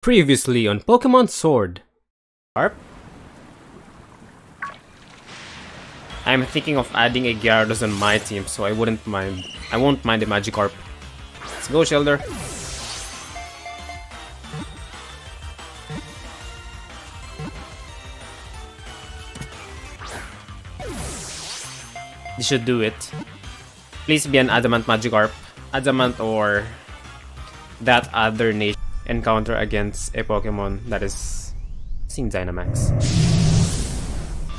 Previously on Pokemon Sword. Harp? I'm thinking of adding a Gyarados on my team, so I wouldn't mind. I won't mind the Magikarp. Let's go, Shelder. This should do it. Please be an Adamant Magikarp. Adamant or that other nature encounter against a Pokemon that is seen Dynamax.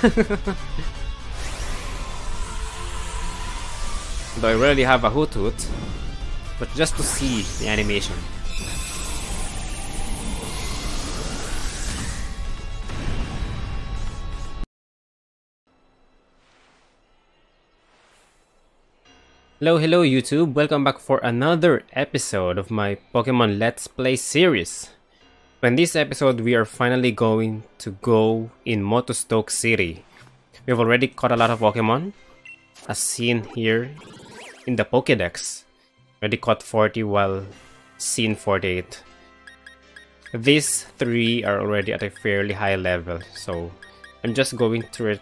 Though I rarely have a Hoothoot, but just to see the animation. Hello, hello YouTube! Welcome back for another episode of my Pokemon Let's Play series. In this episode, we are finally going to go in Motostoke City. We've already caught a lot of Pokemon, as seen here in the Pokedex. Already caught 40 while seen 48. These three are already at a fairly high level, so I'm just going to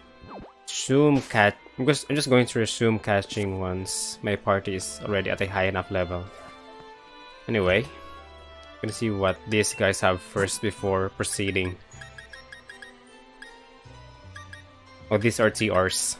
resume cat I'm just, I'm just going to resume catching once my party is already at a high enough level. Anyway, I'm gonna see what these guys have first before proceeding. Oh, these are TRs.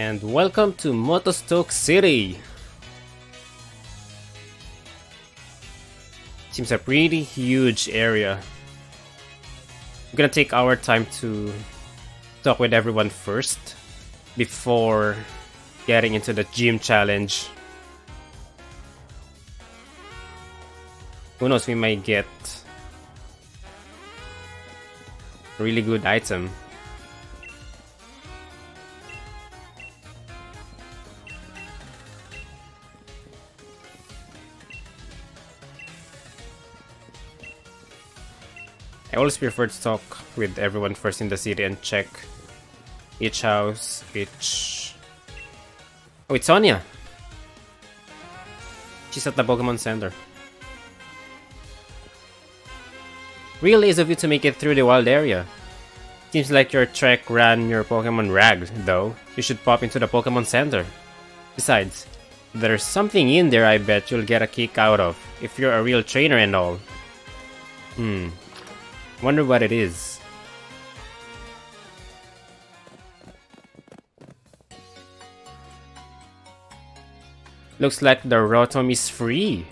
And welcome to Motostoke City. Seems a pretty huge area. I'm gonna take our time to talk with everyone first before getting into the gym challenge. Who knows, we might get a really good item. I always prefer to talk with everyone first in the city and check each house, each... Oh, it's Sonia! She's at the Pokemon Center. Real easy of you to make it through the wild area. Seems like your trek ran your Pokemon ragged, though. You should pop into the Pokemon Center. Besides, there's something in there I bet you'll get a kick out of, if you're a real trainer and all. Hmm, Wonder what it is. Looks like the Rotom is free.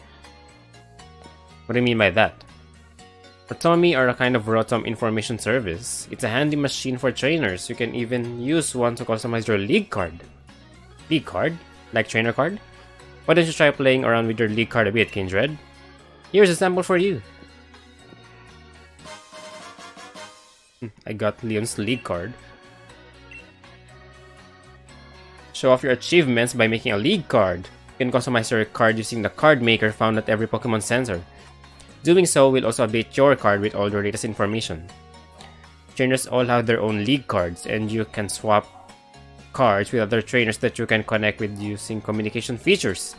What do you mean by that? Rotomi are a kind of Rotom information service. It's a handy machine for trainers. You can even use one to customize your league card. League card? Like trainer card? Why don't you try playing around with your league card a bit, Kindred? Here's a sample for you. I got Leon's league card. Show off your achievements by making a league card. You can customize your card using the card maker found at every Pokemon Center. Doing so will also update your card with all the latest information. Trainers all have their own league cards, and you can swap cards with other trainers that you can connect with using communication features.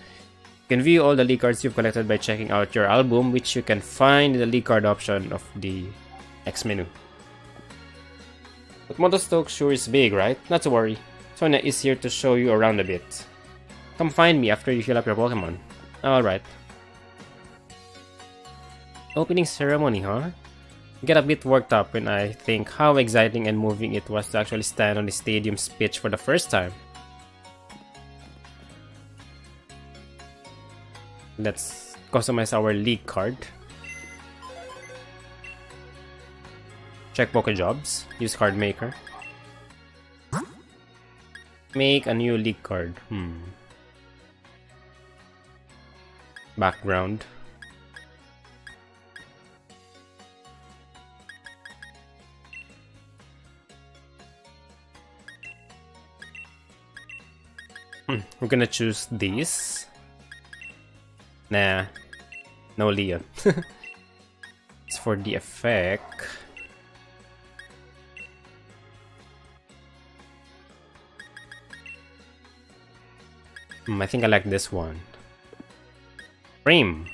You can view all the league cards you've collected by checking out your album, which you can find in the league card option of the X menu. But Motostoke sure is big, right? Not to worry. Sonia is here to show you around a bit. Come find me after you heal up your Pokemon. Alright. Opening ceremony, huh? get a bit worked up when I think how exciting and moving it was to actually stand on the stadium's pitch for the first time. Let's customize our league card. Check Poke Jobs. Use Card Maker. Make a new league card. Hmm. Background. Hmm. We're gonna choose this. Nah. No Leah. it's for the effect. Hmm, I think I like this one. Frame.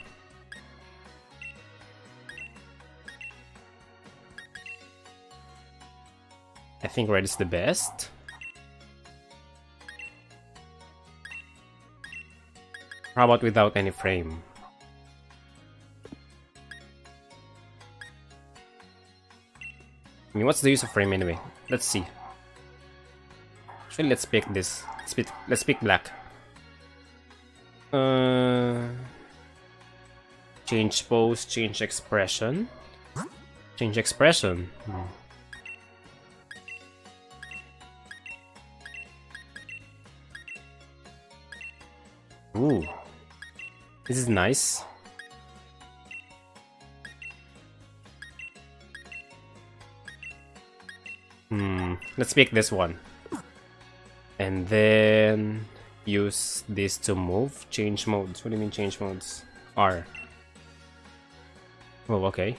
I think red is the best. How about without any frame? I mean, what's the use of frame anyway? Let's see. Actually, let's pick this. Let's pick, let's pick black. Uh, change pose, change expression. Change expression. Hmm. Ooh. This is nice. Hmm, let's pick this one. And then use this to move. Change modes. What do you mean change modes? R. Oh, okay.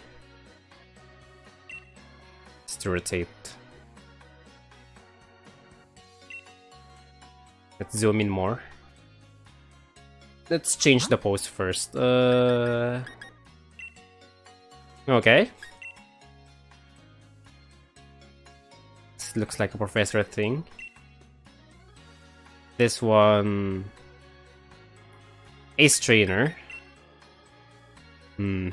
Just to rotate. Let's zoom in more. Let's change the pose first. Uh... Okay. This looks like a professor thing. This one... Ace Trainer. Hmm.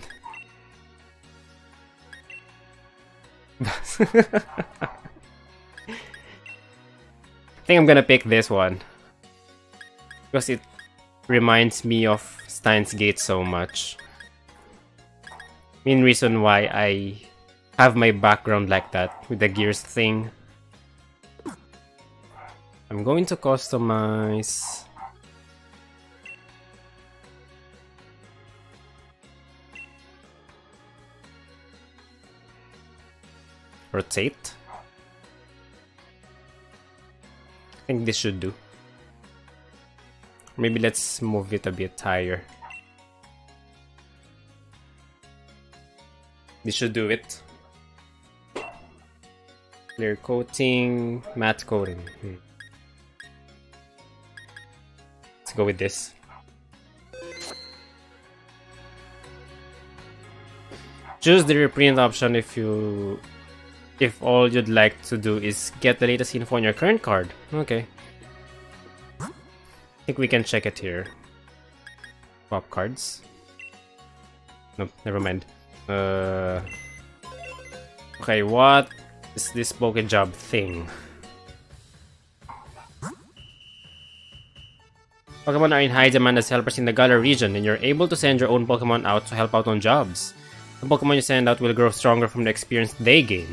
I think I'm gonna pick this one. Because it reminds me of Steins Gate so much. Main reason why I have my background like that with the gears thing. I'm going to customize rotate. I think this should do. Maybe let's move it a bit higher. This should do it. Clear coating, matte coating. Hmm. Go with this. Choose the reprint option if you if all you'd like to do is get the latest info on your current card. Okay. I think we can check it here. Pop cards. Nope, never mind. Uh, okay, what is this Pokejob thing? Pokemon are in high demand as helpers in the Galar region, and you're able to send your own Pokemon out to help out on jobs. The Pokemon you send out will grow stronger from the experience they gain.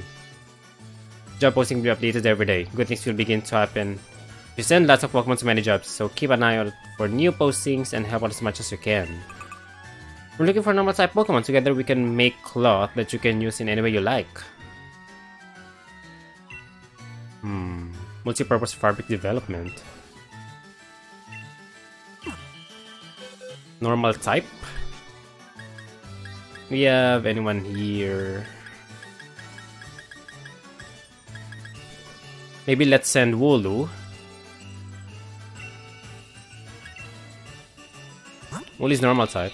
Job posting will be updated every day. Good things will begin to happen you send lots of Pokemon to many jobs, so keep an eye out for new postings and help out as much as you can. We're looking for normal type Pokemon. Together we can make cloth that you can use in any way you like. Hmm. Multi-purpose fabric development. Normal type. We have anyone here? Maybe let's send. Well, he's normal type.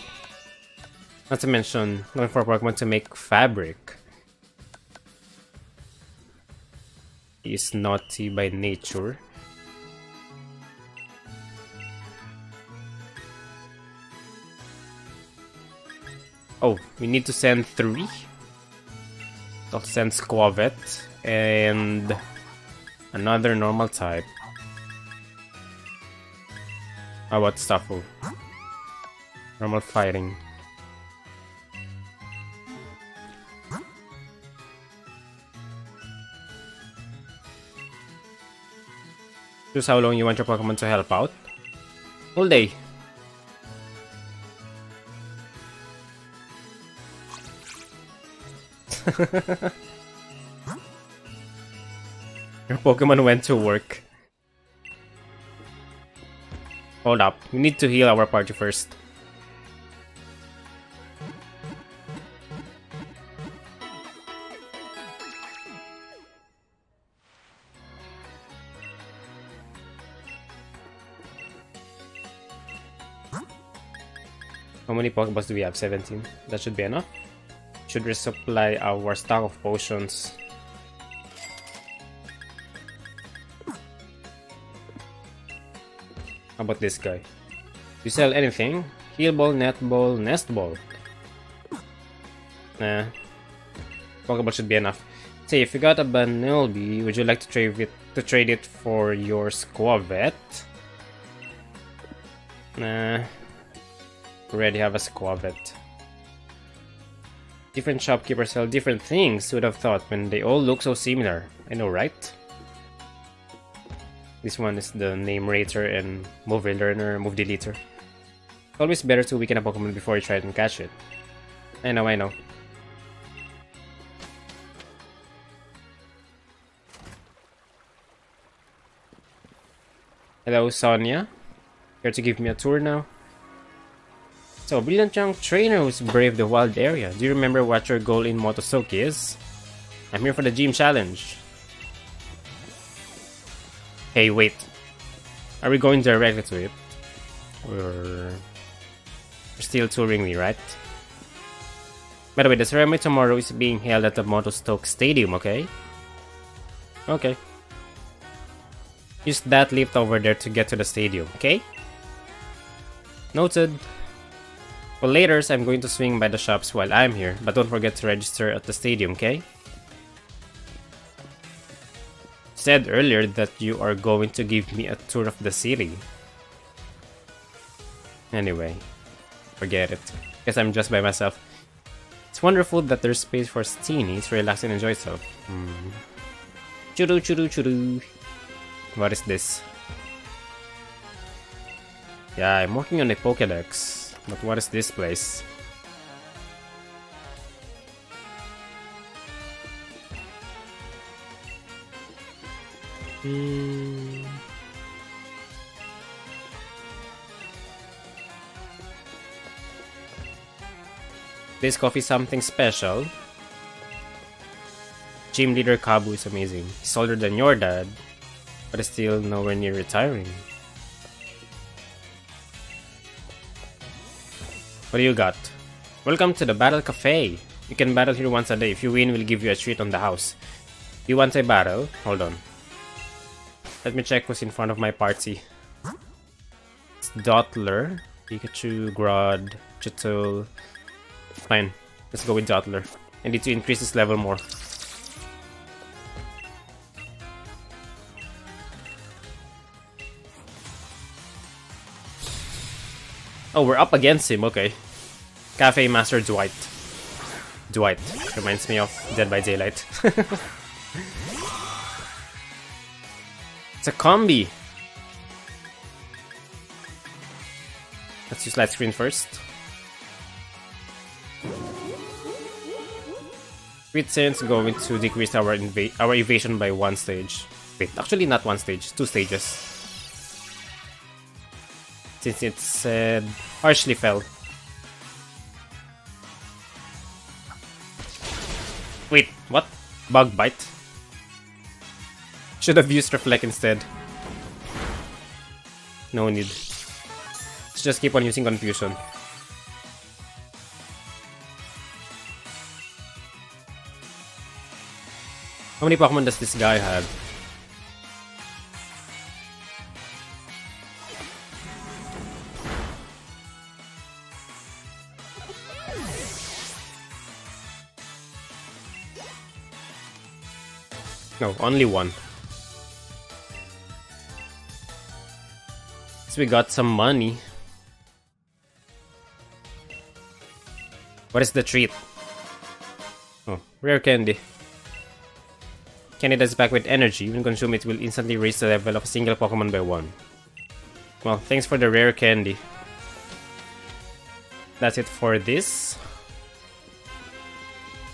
Not to mention, looking for Pokemon to make fabric. He's naughty by nature. Oh, we need to send three. I'll send Skwovet and another normal type. How about Stufful? Normal fighting. Choose how long you want your Pokemon to help out. All day. your Pokemon went to work. Hold up, we need to heal our party first. How many Pokeballs do we have? 17. That should be enough. Should resupply our stock of potions. How about this guy? You sell anything? Heal ball, net ball, nest ball. Nah. Pokeball should be enough. Say, if you got a Bunnelby, would you like to trade it to trade it for your Skwovet? Nah. Already have a Skwovet. Different shopkeepers sell different things, would have thought, when they all look so similar. I know, right? This one is the name rater and move learner, move deleter. It's always better to weaken a Pokemon before you try to catch it. I know, I know. Hello, Sonia. Here to give me a tour now? So, brilliant young trainer who's braved the wild area. Do you remember what your goal in Motostoke is? I'm here for the gym challenge. Hey, wait. Are we going directly to it? You're still touring me, right? By the way, the ceremony tomorrow is being held at the Motostoke Stadium, okay? Okay. Use that lift over there to get to the stadium, okay? Noted. For later, I'm going to swing by the shops while I'm here, but don't forget to register at the stadium, okay? Said earlier that you are going to give me a tour of the city. Anyway, forget it. Guess I'm just by myself. It's wonderful that there's space for Steenee to relax and enjoy itself. Hmm. Churu churu churu. What is this? Yeah, I'm working on a Pokedex. But what is this place? Hmm. This coffee is something special. Gym leader Kabu is amazing. He's older than your dad, but is still nowhere near retiring. What do you got? Welcome to the Battle Cafe. You can battle here once a day. If you win, we'll give you a treat on the house. You want a battle? Hold on. Let me check who's in front of my party. It's Dottler, Pikachu, Grodd, Chewtle. Fine. Let's go with Dottler. I need to increase his level more. Oh, we're up against him, okay. Cafe Master Dwight. Dwight. Reminds me of Dead by Daylight. it's a Combee. Let's use light screen first. Crit Sense going to decrease our our evasion by one stage. Wait, actually not one stage, two stages since it said uh, harshly fell. Bug bite? Should have used reflect instead. No need. Let's just keep on using confusion. How many Pokemon does this guy have? No, only one. So we got some money. What is the treat? Oh, rare candy. Candy that's back with energy. When consumed, it will instantly raise the level of a single Pokemon by one. Well, thanks for the rare candy. That's it for this.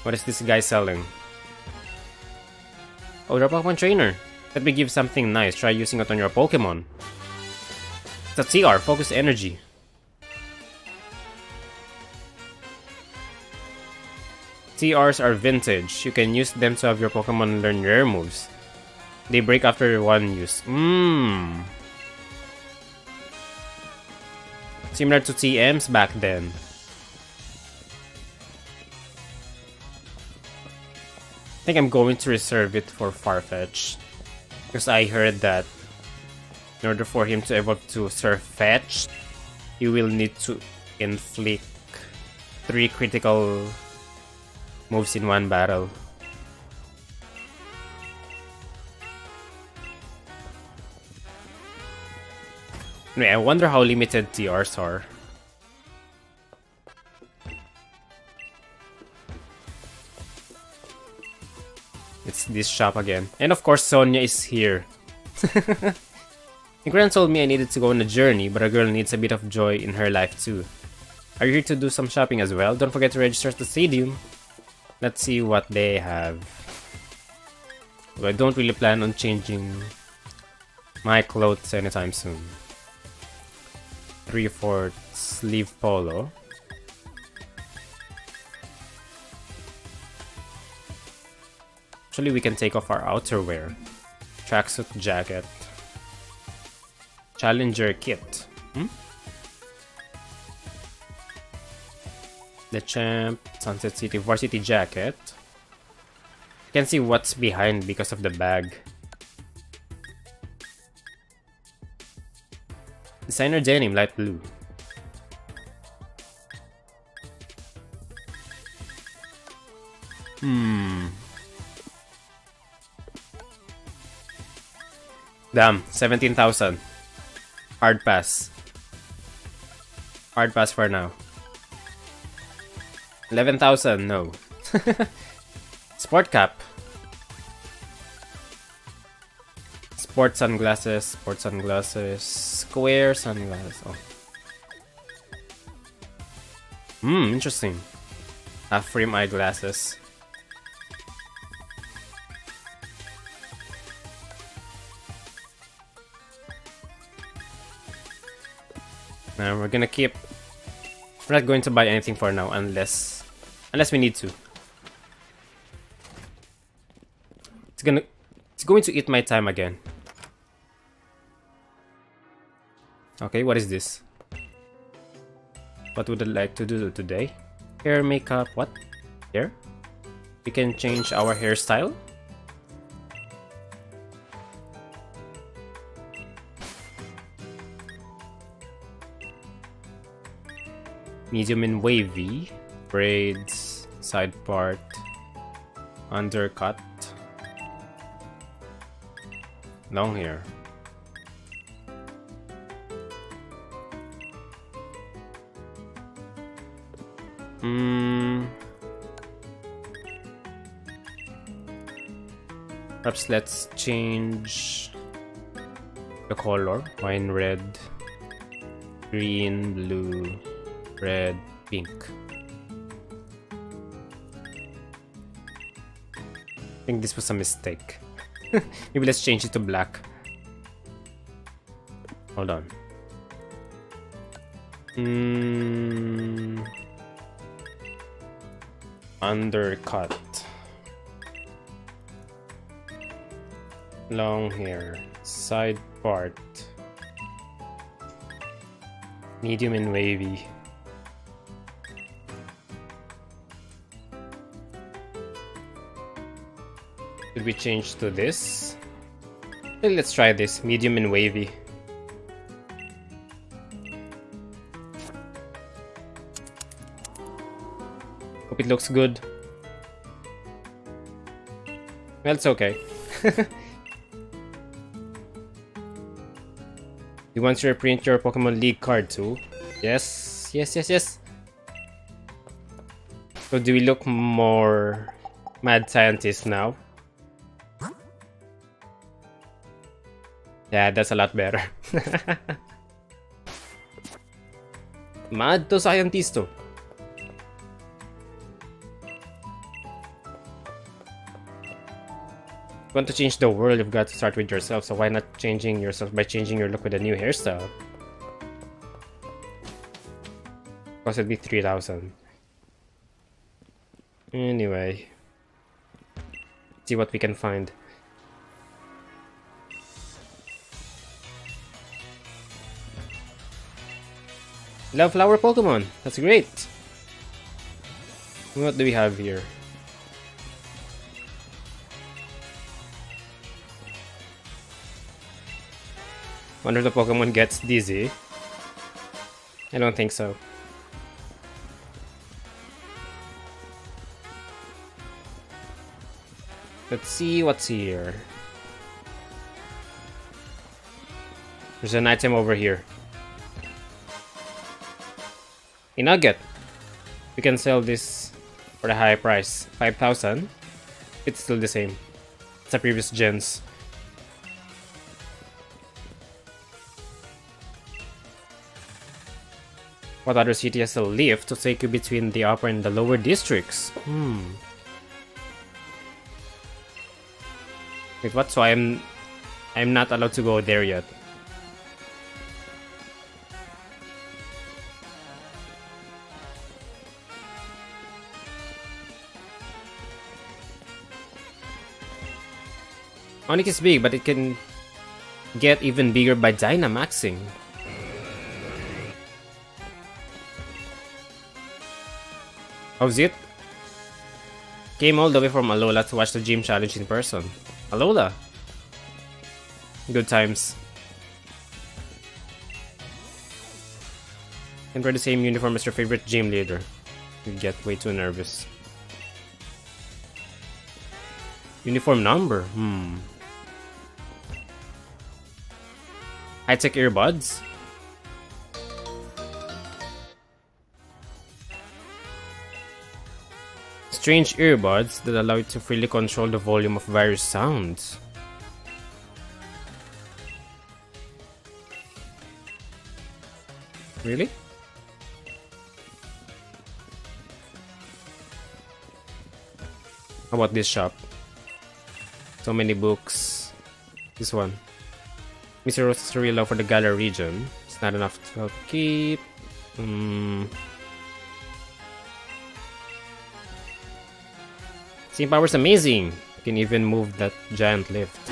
What is this guy selling? Oh, your Pokemon Trainer. Let me give something nice. Try using it on your Pokemon. The TR, focus energy. TRs are vintage. You can use them to have your Pokemon learn rare moves. They break after one use. Mmm. Similar to TMs back then. I think I'm going to reserve it for Farfetch. Because I heard that in order for him to evolve to Sirfetch'd, you will need to inflict three critical moves in one battle. Anyway, I wonder how limited TRs are. This shop again. And of course, Sonia is here. Grand told me I needed to go on a journey, but a girl needs a bit of joy in her life too. Are you here to do some shopping as well? Don't forget to register at the stadium. Let's see what they have. I don't really plan on changing my clothes anytime soon. 3 4 sleeve polo. Actually, we can take off our outerwear. Tracksuit jacket. Challenger kit. Hmm? The champ, Sunset City varsity jacket. You can see what's behind because of the bag. Designer denim, light blue. Hmm. Damn, 17,000. Hard pass. Hard pass for now. 11,000, no. Sport cap. Sport sunglasses, sport sunglasses, square sunglasses. Oh. Hmm, interesting. Half frame eyeglasses. Now we're gonna keep. We're not going to buy anything for now unless, unless we need to. It's gonna, it's going to eat my time again. Okay, what is this? What would I like to do today? Hair, makeup, what? Hair? We can change our hairstyle? Medium and wavy, braids, side part, undercut, long hair. Hmm. Perhaps let's change the color. Wine red, green, blue, red, pink. I think this was a mistake. Maybe let's change it to black. Hold on. Mm, undercut. Long hair. Side part. Medium and wavy. Should we change to this? Let's try this, medium and wavy. Hope it looks good. Well, it's okay. you want to reprint your Pokemon League card too? Yes, yes, yes, yes. So do we look more mad scientist now? Yeah, that's a lot better. Mad to scientisto. Oh. want to change the world, you've got to start with yourself. So why not changing yourself by changing your look with a new hairstyle? Because it'd be 3000. Anyway. See what we can find. Love flower Pokemon. That's great. What do we have here? Wonder if the Pokemon gets dizzy. I don't think so. Let's see what's here. There's an item over here. A nugget. We can sell this for a high price. 5,000. It's still the same. It's a previous gens. What other city has a lift to take you between the upper and the lower districts? Hmm. Wait, what? So I'm... I'm not allowed to go there yet. Onix is big, but it can get even bigger by Dynamaxing. How's it? Came all the way from Alola to watch the gym challenge in person. Alola! Good times. And wear the same uniform as your favorite gym leader. You get way too nervous. Uniform number? Hmm. High-tech earbuds? strange earbuds that allow you to freely control the volume of various sounds. Really? How about this shop? So many books. This one. Mr. Rose is really low for the Galar region. It's not enough to keep. Hmm. Steam power is amazing. You can even move that giant lift.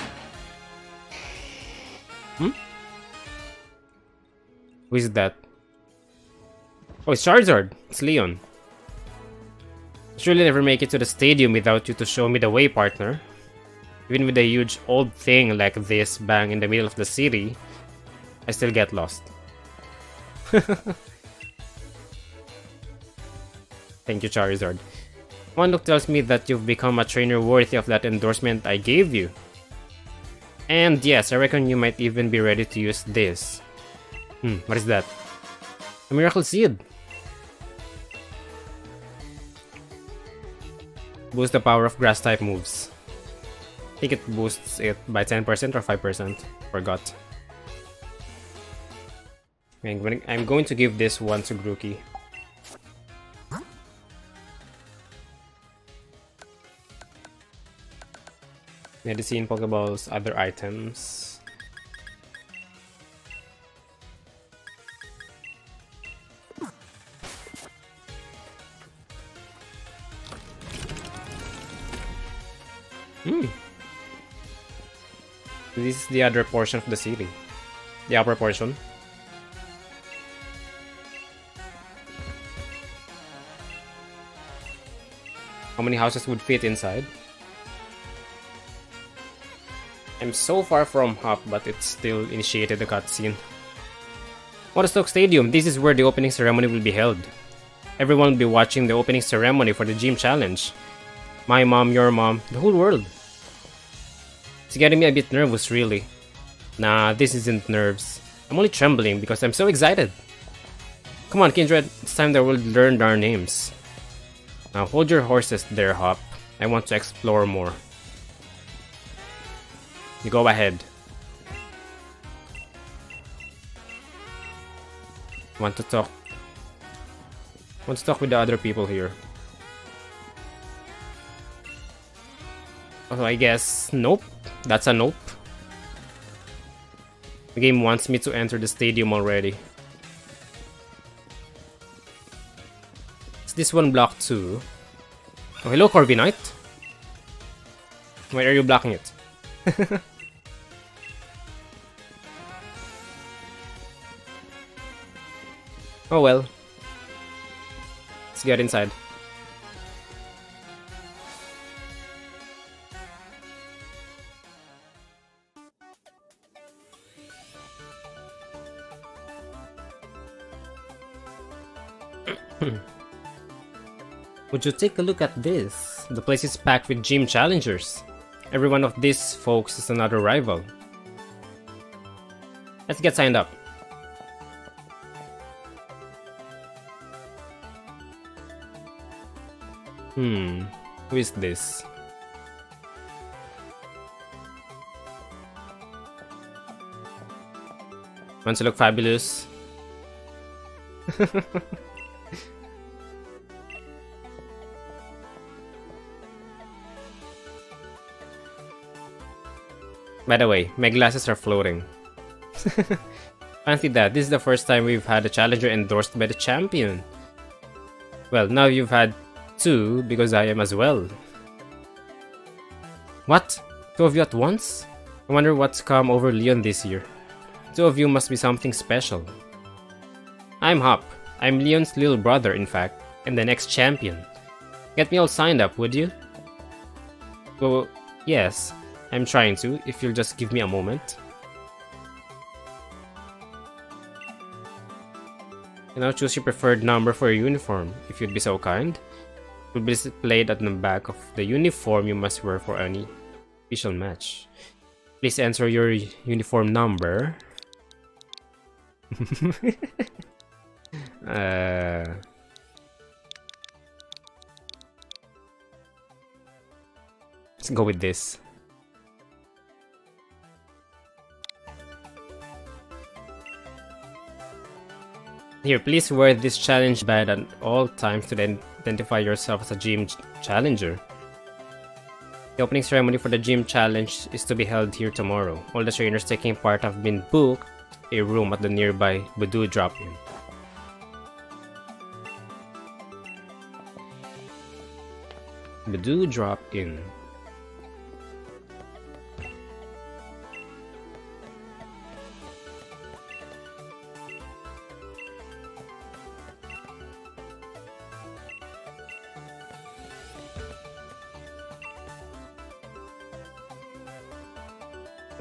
Hmm? Who is that? Oh, it's Charizard. It's Leon. Surely never make it to the stadium without you to show me the way, partner. Even with a huge old thing like this bang in the middle of the city, I still get lost. Thank you, Charizard. One look tells me that you've become a trainer worthy of that endorsement I gave you. And yes, I reckon you might even be ready to use this. Hmm, what is that? A Miracle Seed! Boost the power of grass type moves. I think it boosts it by 10% or 5%. Forgot. I'm going to give this one to Grookey. Medicine, Pokeballs, other items. The other portion of the city. The upper portion. How many houses would fit inside? I'm so far from Hop, but it still initiated the cutscene. Motostoke Stadium, this is where the opening ceremony will be held. Everyone will be watching the opening ceremony for the gym challenge. My mom, your mom, the whole world. It's getting me a bit nervous, really. Nah, this isn't nerves. I'm only trembling because I'm so excited. Come on, Kindred, it's time that we'll learn our names. Now hold your horses there, Hop. I want to explore more. You go ahead. Want to talk? Want to talk with the other people here? Oh, I guess nope. That's a nope. The game wants me to enter the stadium already. Is this one block too? Oh, hello, Corviknight. Why are you blocking it? oh well. Let's get inside. Would you take a look at this? The place is packed with gym challengers. Every one of these folks is another rival. Let's get signed up. Hmm, who is this? Want to look fabulous? By the way, my glasses are floating. Fancy that, this is the first time we've had a challenger endorsed by the champion. Well, now you've had two, because I am as well. What? Two of you at once? I wonder what's come over Leon this year. Two of you must be something special. I'm Hop. I'm Leon's little brother, in fact, and the next champion. Get me all signed up, would you? Well, yes, I'm trying to, if you'll just give me a moment. And now choose your preferred number for your uniform, if you'd be so kind. It will be displayed at the back of the uniform you must wear for any official match. Please enter your uniform number. uh... Let's go with this. Here, please wear this challenge badge at all times to identify yourself as a gym challenger. The opening ceremony for the gym challenge is to be held here tomorrow. All the trainers taking part have been booked a room at the nearby Budew drop-in. Budew drop-in.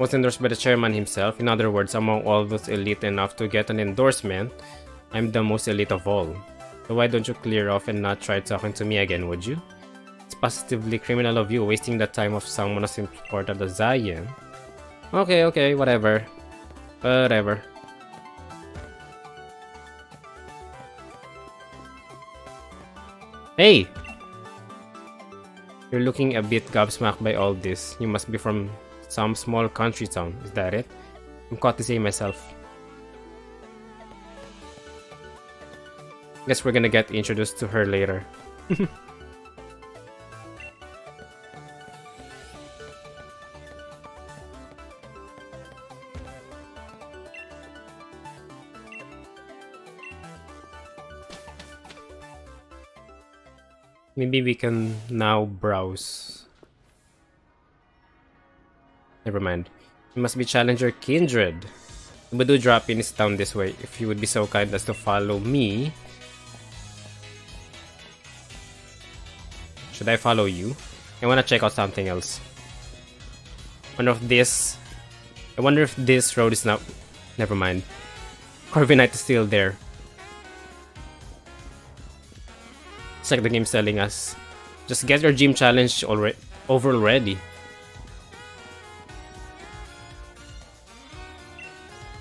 Was endorsed by the chairman himself. In other words, among all those elite enough to get an endorsement, I'm the most elite of all. So why don't you clear off and not try talking to me again, would you? It's positively criminal of you wasting the time of someone as important as I am. Okay, okay, whatever. Whatever. Hey! You're looking a bit gobsmacked by all this. You must be from some small country town. Is that it? I'm caught to say myself. Guess we're gonna get introduced to her later. Maybe we can now browse. Never mind. You must be Challenger Kindred. Budew drop-in is down this way. If you would be so kind as to follow me. Should I follow you? I wanna check out something else. wonder if this... I wonder if this road is not... Never mind. Corviknight is still there. It's like the game's telling us. Just get your gym challenge over already.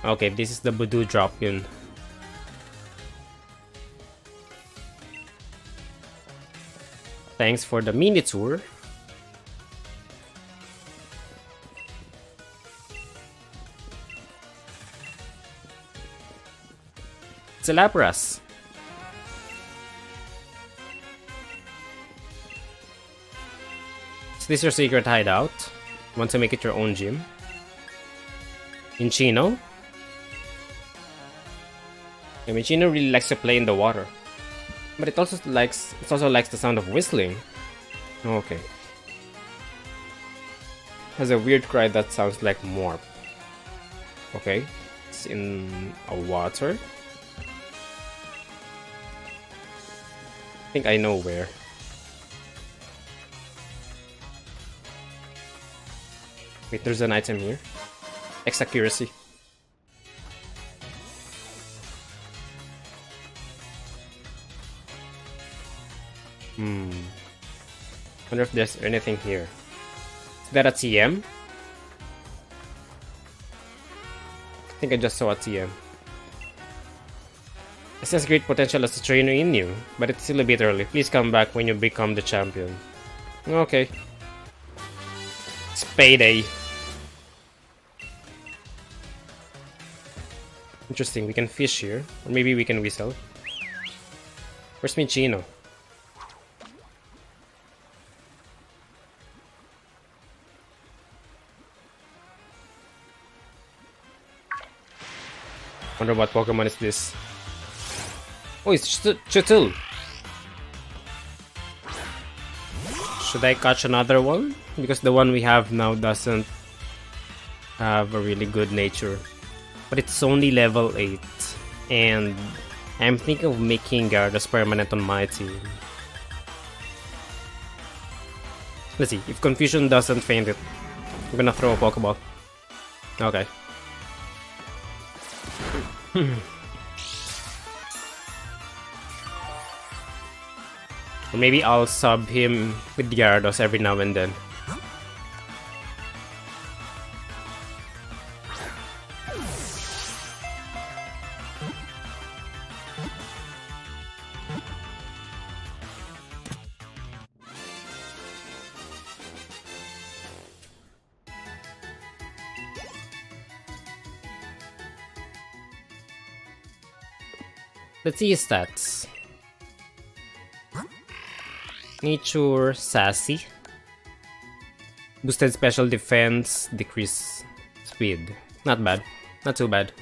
Okay, this is the Budew drop-in. Thanks for the mini tour. It's a Lapras. Is this your secret hideout? Want to make it your own gym? Minccino? Mean, really likes to play in the water. But it also likes it also likes the sound of whistling. Okay. Has a weird cry that sounds like morph. Okay. It's in a water. I think I know where. Wait, there's an item here. X accuracy. Wonder if there's anything here. Is that a TM? I think I just saw a TM. It has great potential as a trainer in you, but it's still a bit early. Please come back when you become the champion. Okay. It's payday. Interesting, we can fish here. Or maybe we can whistle. Where's Minccino? Wonder what Pokemon is this? Oh, it's Chewtle! Should I catch another one? Because the one we have now doesn't have a really good nature. But it's only level 8. And I'm thinking of making Gyarados permanent on my team. Let's see, if Confusion doesn't faint it, I'm gonna throw a Pokeball. Okay. Or maybe I'll sub him with Gyarados every now and then. See stats. Nature Sassy. Boosted special defense, decrease speed. Not bad. Not too bad.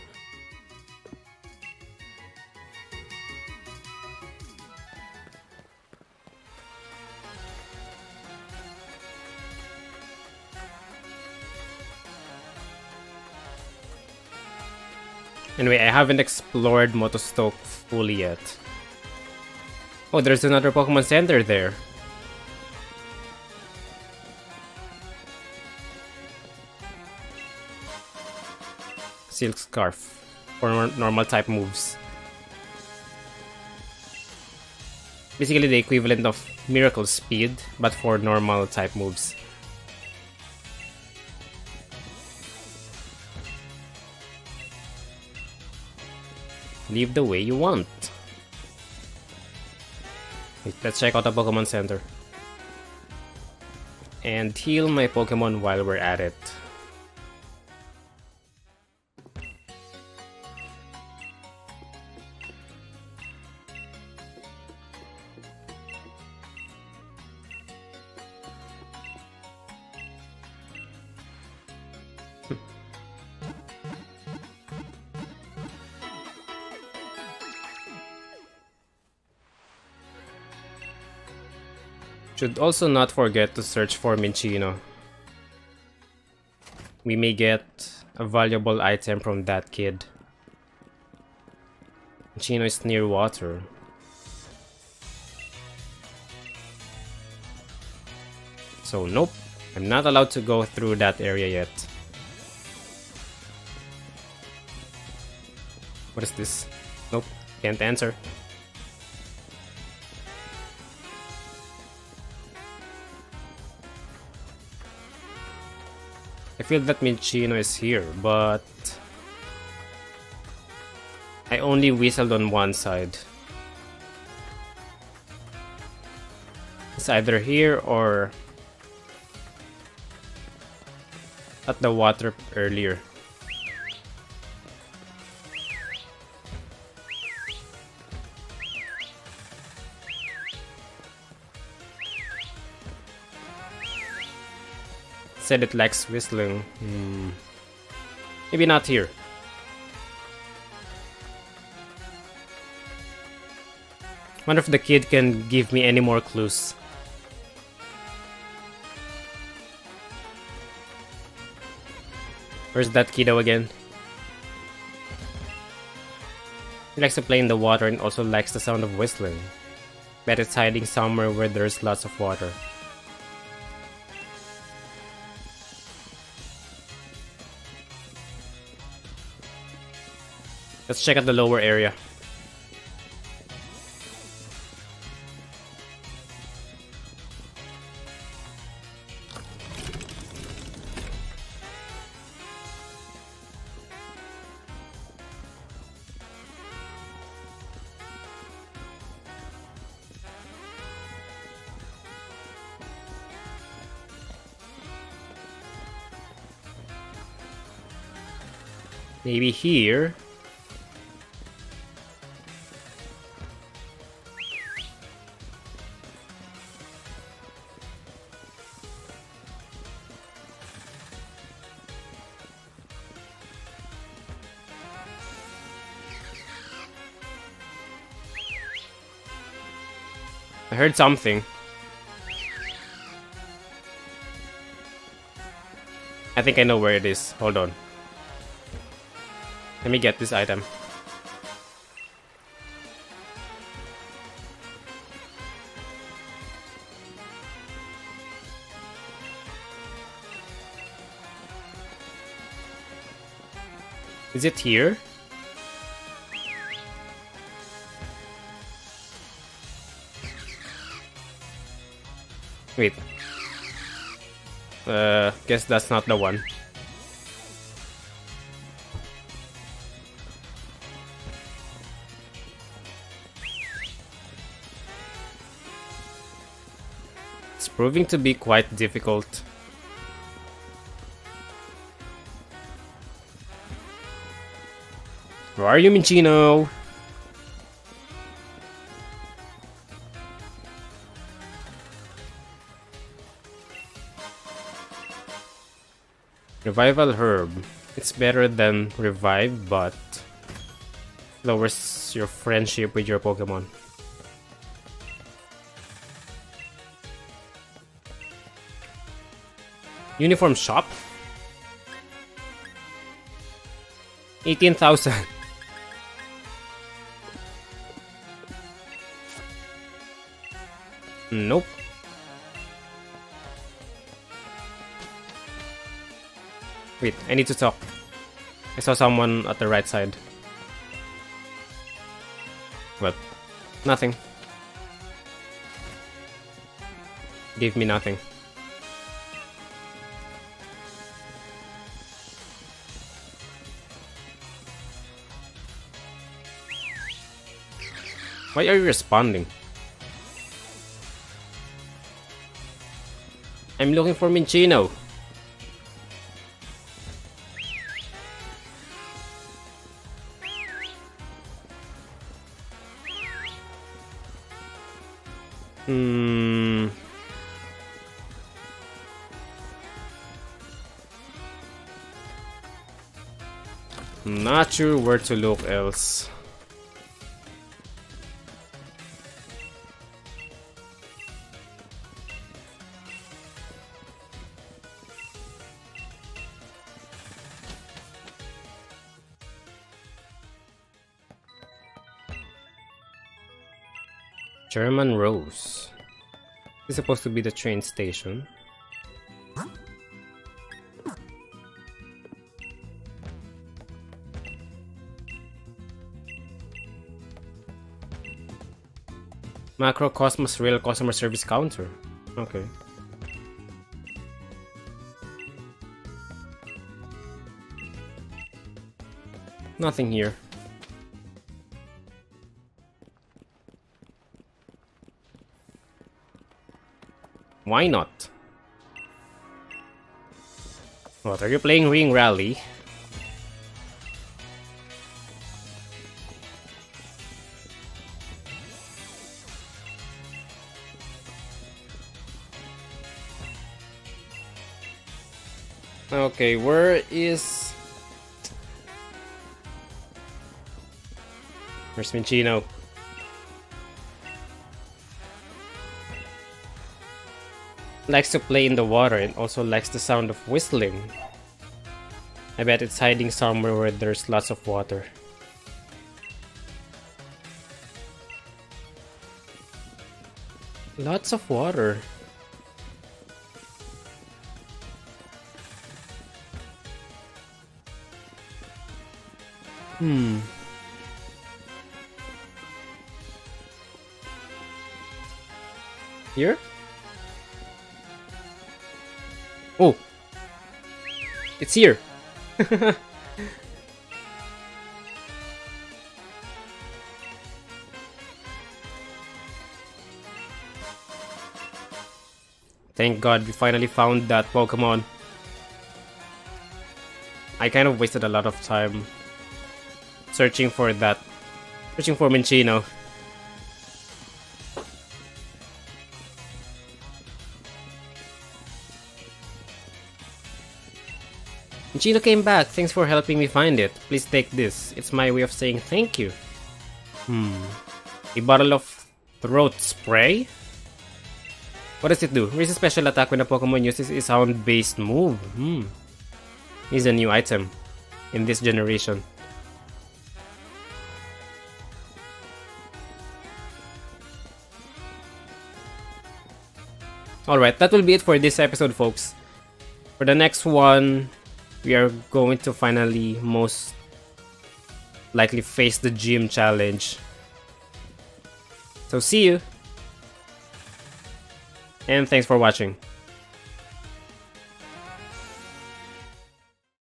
Anyway, I haven't explored Motostoke fully yet. Oh, there's another Pokemon Center there. Silk Scarf for normal type moves. Basically the equivalent of Miracle Seed, but for normal type moves. Live the way you want. Let's check out the Pokemon Center. And heal my Pokemon while we're at it. Also not forget to search for Minccino. We may get a valuable item from that kid. Minccino is near water. So nope, I'm not allowed to go through that area yet. What is this? Nope, can't answer. Feel that Minccino is here, but... I only whistled on one side. It's either here or... At the water earlier. Said it likes whistling. Hmm. Maybe not here. Wonder if the kid can give me any more clues. Where's that kiddo again? He likes to play in the water and also likes the sound of whistling. Bet it's hiding somewhere where there's lots of water. Let's check out the lower area. Maybe here. Heard something. I think I know where it is. Hold on. Let me get this item. Is it here? Wait. Uh, guess that's not the one. It's proving to be quite difficult. Where are you, Minccino? Revival Herb. It's better than Revive, but lowers your friendship with your Pokemon. Uniform shop? 18,000. Wait, I need to talk. I saw someone at the right side. But, nothing. Gave me nothing. Why are you responding? I'm looking for Minccino. Sure where to look else. Chairman Rose. This is supposed to be the train station. Macro Cosmos Rail Customer Service Counter. Okay. Nothing here. Why not? What, are you playing Ring Rally? Okay, where is... Where's Minccino? Likes to play in the water and also likes the sound of whistling. I bet it's hiding somewhere where there's lots of water. Lots of water. Hmm. Here? Oh! It's here! Thank god we finally found that Pokemon. I kind of wasted a lot of time searching for that. Searching for Minccino. Minccino came back. Thanks for helping me find it. Please take this. It's my way of saying thank you. Hmm. A bottle of throat spray? What does it do? Raise a special attack when a Pokemon uses a sound-based move. Hmm. Is a new item in this generation. Alright, that will be it for this episode, folks. For the next one, we are going to finally most likely face the gym challenge. So see you! And thanks for watching.